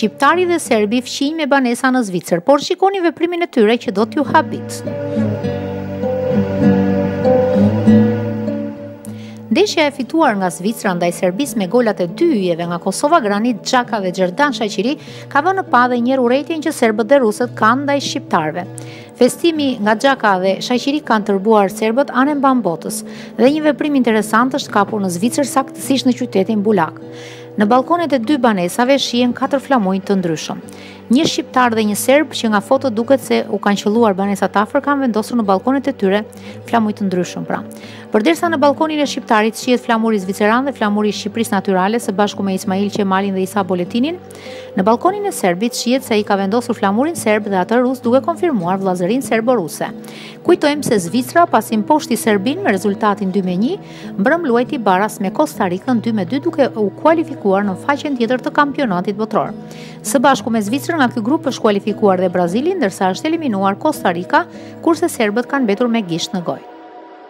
shqiptari dhe serbi fqinj me banesa në Zvicër, por shikoni veprimin e tyre që do t'ju habit. Ndeshja e fituar nga Zvicra ndaj Serbisë me golat e dy yjeve nga Kosova Granit Xhaka dhe Xherdan Shaqiri ka vënë në pah dhe një herë urrejtjen që serbët dhe rusët kanë ndaj shqiptarve. Festimi nga Xhaka dhe Shaqiri kanë tërbuar serbët anembanë botës dhe një veprim interesant është kapur në Zvicër saktësisht në qytetin Bulak. Në balkonet e dy banesave shihen katër flamuj të ndryshëm. Një shqiptar dhe një serb që nga foto duket se u kanë qëlluar banesat afër kanë vendosur në balkonet e tyre flamuj të ndryshëm pra. Përderisa në balkonin e shqiptarit shihet flamuri zviceran dhe flamuri i Shqipërisë natyrale së bashku me Ismail Qemalin dhe Isa Boletinin, Në balkonin e serbit shihet se ai ka vendosur flamurin serb dhe atë rus duke konfirmuar vëllazërinë serbo-ruse. Kujtojmë se Zvicra pasi mposhti Serbinë me rezultatin 2-1, mbrëmë luajti baraz me Kosta Rikën 2-2 duke u kualifikuar në faqen tjetër të kampionatit botëror. Së bashku me Zvicrën nga ky grup është kualifikuar dhe Brazili, ndërsa është eliminuar Kosta Rika, kurse serbët kanë mbetur me gisht në gojë.